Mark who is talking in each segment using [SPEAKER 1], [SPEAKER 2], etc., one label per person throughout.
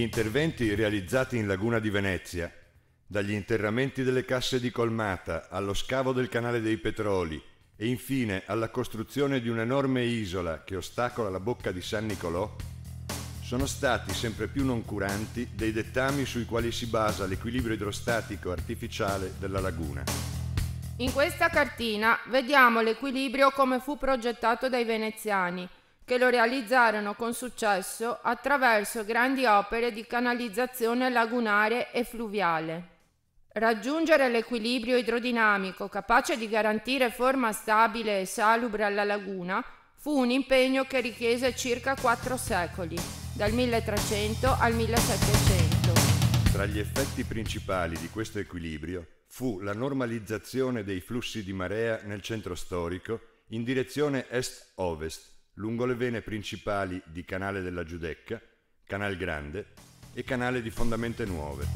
[SPEAKER 1] interventi realizzati in Laguna di Venezia, dagli interramenti delle casse di colmata allo scavo del canale dei petroli e infine alla costruzione di un'enorme isola che ostacola la bocca di San Nicolò, sono stati sempre più noncuranti dei dettami sui quali si basa l'equilibrio idrostatico artificiale della laguna.
[SPEAKER 2] In questa cartina vediamo l'equilibrio come fu progettato dai veneziani, che lo realizzarono con successo attraverso grandi opere di canalizzazione lagunare e fluviale. Raggiungere l'equilibrio idrodinamico capace di garantire forma stabile e salubre alla laguna fu un impegno che richiese circa quattro secoli, dal 1300 al 1700.
[SPEAKER 1] Tra gli effetti principali di questo equilibrio fu la normalizzazione dei flussi di marea nel centro storico in direzione est-ovest, lungo le vene principali di Canale della Giudecca, Canal Grande e Canale di Fondamente Nuove.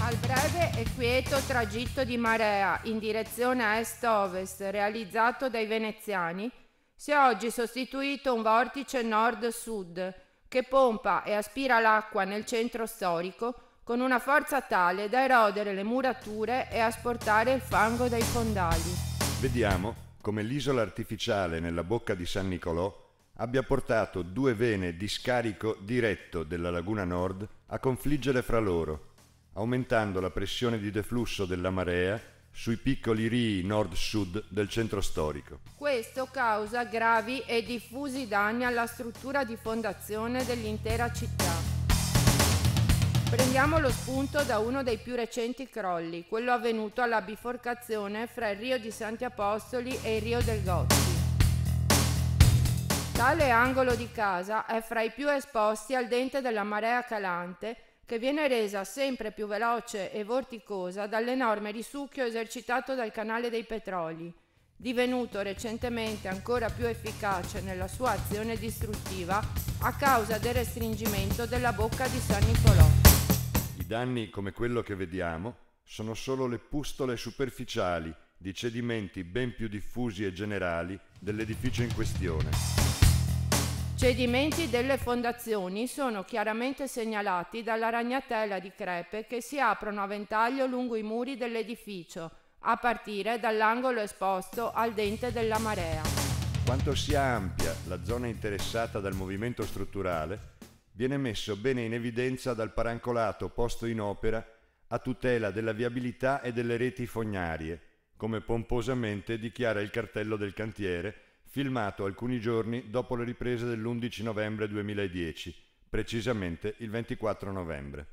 [SPEAKER 2] Al breve e quieto tragitto di marea in direzione est-ovest realizzato dai veneziani, si è oggi sostituito un vortice nord-sud che pompa e aspira l'acqua nel centro storico con una forza tale da erodere le murature e asportare il fango dai fondali.
[SPEAKER 1] Vediamo come l'isola artificiale nella bocca di San Nicolò abbia portato due vene di scarico diretto della laguna nord a confliggere fra loro aumentando la pressione di deflusso della marea sui piccoli rii nord-sud del centro storico.
[SPEAKER 2] Questo causa gravi e diffusi danni alla struttura di fondazione dell'intera città. Prendiamo lo spunto da uno dei più recenti crolli, quello avvenuto alla biforcazione fra il Rio di Santi Apostoli e il Rio del Gozzi. Tale angolo di casa è fra i più esposti al dente della marea calante che viene resa sempre più veloce e vorticosa dall'enorme risucchio esercitato dal canale dei petroli, divenuto recentemente ancora più efficace nella sua azione distruttiva a causa del restringimento della bocca di San Nicolò.
[SPEAKER 1] Danni come quello che vediamo sono solo le pustole superficiali di cedimenti ben più diffusi e generali dell'edificio in questione.
[SPEAKER 2] Cedimenti delle fondazioni sono chiaramente segnalati dalla ragnatela di crepe che si aprono a ventaglio lungo i muri dell'edificio, a partire dall'angolo esposto al dente della marea.
[SPEAKER 1] Quanto sia ampia la zona interessata dal movimento strutturale, viene messo bene in evidenza dal parancolato posto in opera a tutela della viabilità e delle reti fognarie, come pomposamente dichiara il cartello del cantiere filmato alcuni giorni dopo le riprese dell'11 novembre 2010, precisamente il 24 novembre.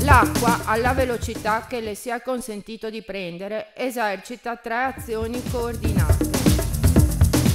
[SPEAKER 2] L'acqua, alla velocità che le sia consentito di prendere, esercita tre azioni coordinate.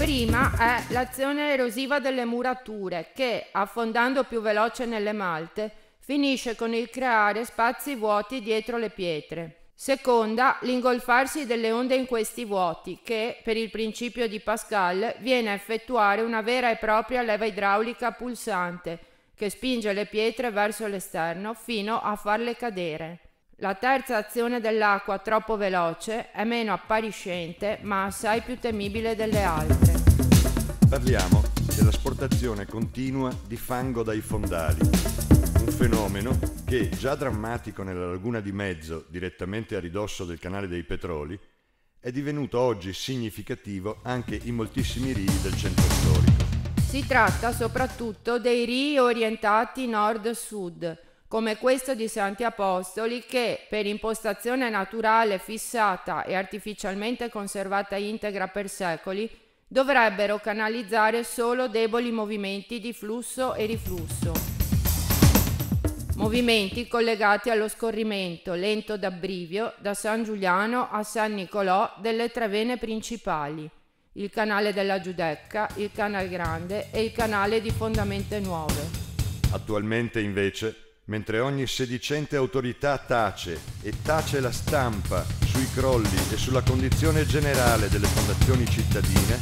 [SPEAKER 2] Prima è l'azione erosiva delle murature che, affondando più veloce nelle malte, finisce con il creare spazi vuoti dietro le pietre. Seconda, l'ingolfarsi delle onde in questi vuoti, che, per il principio di Pascal, viene a effettuare una vera e propria leva idraulica pulsante, che spinge le pietre verso l'esterno fino a farle cadere. La terza azione dell'acqua troppo veloce è meno appariscente, ma assai più temibile delle altre.
[SPEAKER 1] Parliamo dell'asportazione continua di fango dai fondali un fenomeno che, già drammatico nella laguna di Mezzo, direttamente a ridosso del canale dei Petroli, è divenuto oggi significativo anche in moltissimi rii del centro storico.
[SPEAKER 2] Si tratta soprattutto dei rii orientati nord-sud, come questo di Santi Apostoli che, per impostazione naturale fissata e artificialmente conservata integra per secoli, dovrebbero canalizzare solo deboli movimenti di flusso e riflusso movimenti collegati allo scorrimento lento d'abbrivio da San Giuliano a San Nicolò delle tre vene principali, il canale della Giudecca, il canale grande e il canale di Fondamente Nuove.
[SPEAKER 1] Attualmente invece, mentre ogni sedicente autorità tace e tace la stampa sui crolli e sulla condizione generale delle fondazioni cittadine,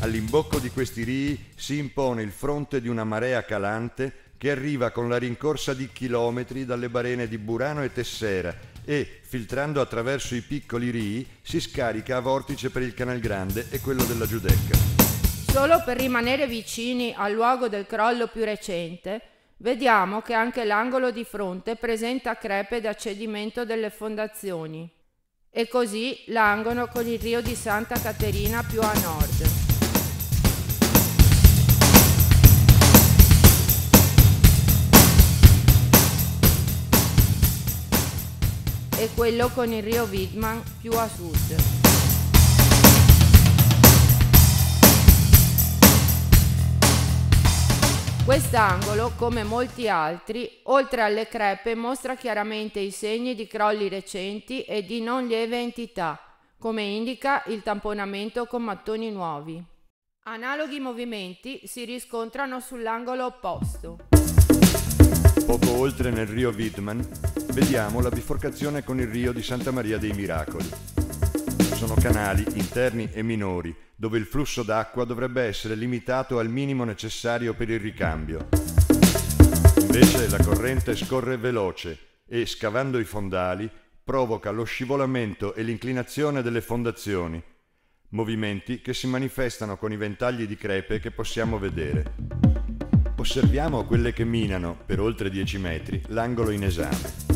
[SPEAKER 1] all'imbocco di questi rii si impone il fronte di una marea calante che arriva con la rincorsa di chilometri dalle barene di Burano e Tessera e, filtrando attraverso i piccoli rii, si scarica a vortice per il Canal Grande e quello della Giudecca.
[SPEAKER 2] Solo per rimanere vicini al luogo del crollo più recente, vediamo che anche l'angolo di fronte presenta crepe da cedimento delle fondazioni e così l'angolo con il Rio di Santa Caterina più a nord. e quello con il Rio Widman più a sud. Quest'angolo, come molti altri, oltre alle crepe mostra chiaramente i segni di crolli recenti e di non lieve entità, come indica il tamponamento con mattoni nuovi. Analoghi movimenti si riscontrano sull'angolo opposto.
[SPEAKER 1] Poco oltre nel Rio Widman vediamo la biforcazione con il Rio di Santa Maria dei Miracoli. Sono canali interni e minori dove il flusso d'acqua dovrebbe essere limitato al minimo necessario per il ricambio. Invece la corrente scorre veloce e, scavando i fondali, provoca lo scivolamento e l'inclinazione delle fondazioni, movimenti che si manifestano con i ventagli di crepe che possiamo vedere. Osserviamo quelle che minano, per oltre 10 metri, l'angolo in esame.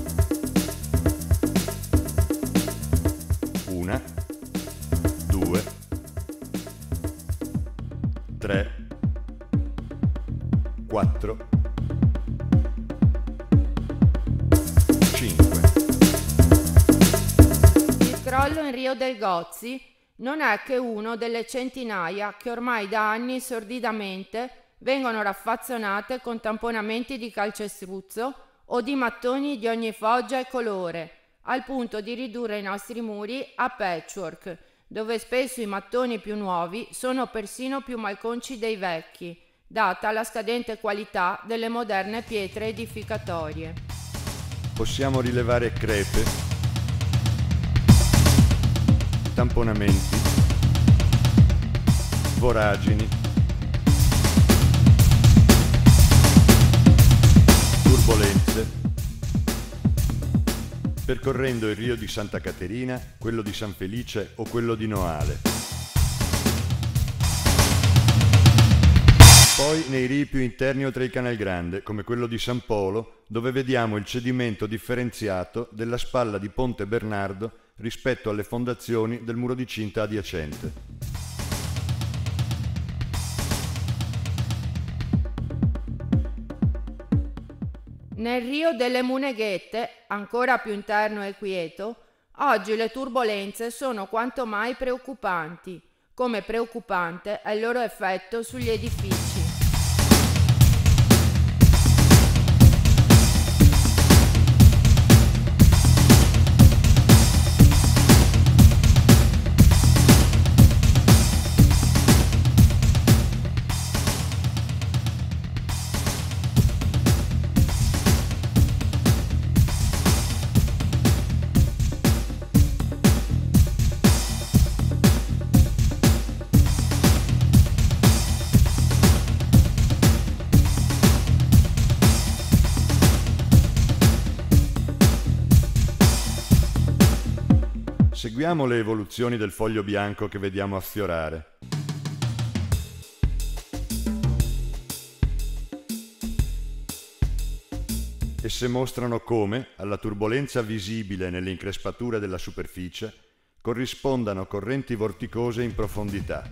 [SPEAKER 2] Del Gozzi non è che uno delle centinaia che ormai da anni sordidamente vengono raffazzonate con tamponamenti di calcestruzzo o di mattoni di ogni foggia e colore, al punto di ridurre i nostri muri a patchwork dove spesso i mattoni più nuovi sono persino più malconci dei vecchi, data la scadente qualità delle moderne pietre edificatorie.
[SPEAKER 1] Possiamo rilevare crepe, tamponamenti, voragini, turbolenze, percorrendo il Rio di Santa Caterina, quello di San Felice o quello di Noale. Poi nei rii più interni oltre il Canal Grande, come quello di San Polo, dove vediamo il cedimento differenziato della spalla di Ponte Bernardo rispetto alle fondazioni del muro di cinta adiacente.
[SPEAKER 2] Nel Rio delle Muneghette, ancora più interno e quieto, oggi le turbolenze sono quanto mai preoccupanti, come preoccupante è il loro effetto sugli edifici.
[SPEAKER 1] Seguiamo le evoluzioni del foglio bianco che vediamo affiorare. Esse mostrano come, alla turbolenza visibile nelle increspature della superficie, corrispondano correnti vorticose in profondità.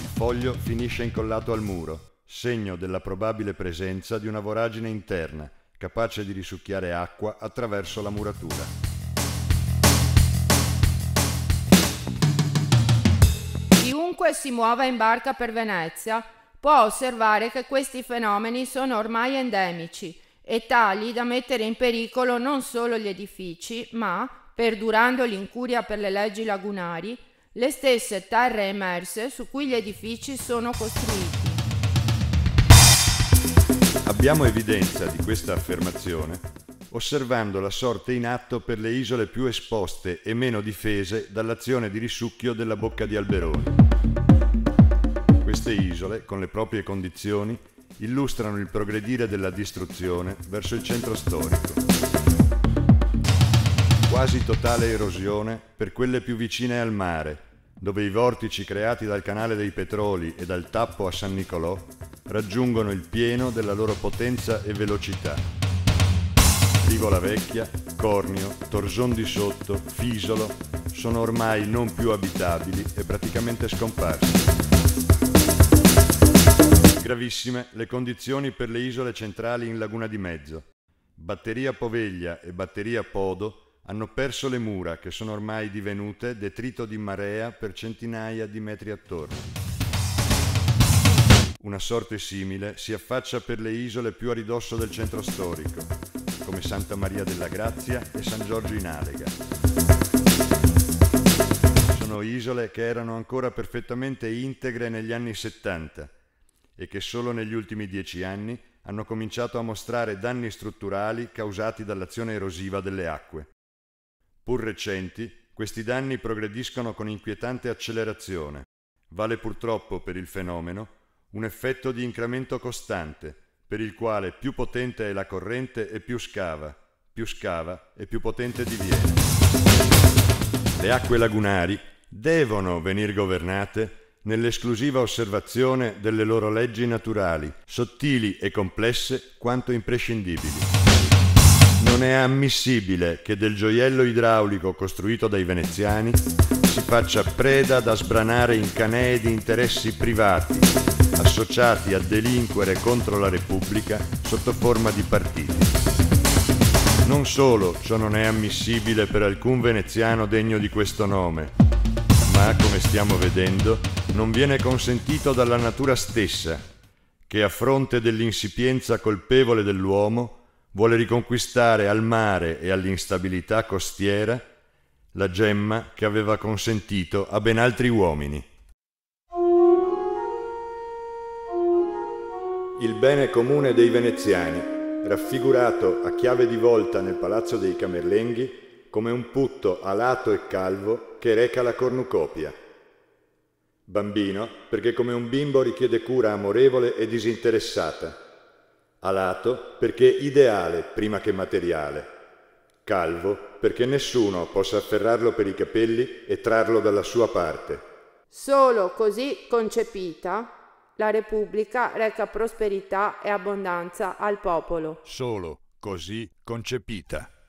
[SPEAKER 1] Il foglio finisce incollato al muro, segno della probabile presenza di una voragine interna capace di risucchiare acqua attraverso la muratura.
[SPEAKER 2] Chiunque si muova in barca per Venezia può osservare che questi fenomeni sono ormai endemici e tali da mettere in pericolo non solo gli edifici, ma, perdurando l'incuria per le leggi lagunari, le stesse terre emerse su cui gli edifici sono costruiti.
[SPEAKER 1] Abbiamo evidenza di questa affermazione osservando la sorte in atto per le isole più esposte e meno difese dall'azione di risucchio della bocca di Alberoni. Queste isole, con le proprie condizioni, illustrano il progredire della distruzione verso il centro storico. Quasi totale erosione per quelle più vicine al mare, dove i vortici creati dal canale dei Petroli e dal tappo a San Nicolò raggiungono il pieno della loro potenza e velocità. Rivola Vecchia, Cornio, Torson di Sotto, Fisolo sono ormai non più abitabili e praticamente scomparsi. Gravissime le condizioni per le isole centrali in Laguna di Mezzo. Batteria Poveglia e Batteria Podo hanno perso le mura che sono ormai divenute detrito di marea per centinaia di metri attorno. Una sorte simile si affaccia per le isole più a ridosso del centro storico, come Santa Maria della Grazia e San Giorgio in Alega. Sono isole che erano ancora perfettamente integre negli anni 70 e che solo negli ultimi dieci anni hanno cominciato a mostrare danni strutturali causati dall'azione erosiva delle acque. Pur recenti, questi danni progrediscono con inquietante accelerazione. Vale purtroppo per il fenomeno un effetto di incremento costante, per il quale più potente è la corrente e più scava, più scava e più potente diviene. Le acque lagunari devono venir governate nell'esclusiva osservazione delle loro leggi naturali, sottili e complesse quanto imprescindibili. Non è ammissibile che del gioiello idraulico costruito dai veneziani si faccia preda da sbranare in canee di interessi privati, associati a delinquere contro la Repubblica sotto forma di partiti. Non solo ciò non è ammissibile per alcun veneziano degno di questo nome, ma come stiamo vedendo non viene consentito dalla natura stessa, che a fronte dell'insipienza colpevole dell'uomo vuole riconquistare al mare e all'instabilità costiera la gemma che aveva consentito a ben altri uomini. Il bene comune dei veneziani, raffigurato a chiave di volta nel palazzo dei Camerlenghi come un putto alato e calvo che reca la cornucopia. Bambino, perché come un bimbo richiede cura amorevole e disinteressata. Alato, perché ideale prima che materiale. Calvo, perché nessuno possa afferrarlo per i capelli e trarlo dalla sua parte.
[SPEAKER 2] Solo così concepita, la Repubblica reca prosperità e abbondanza al popolo.
[SPEAKER 1] Solo così concepita.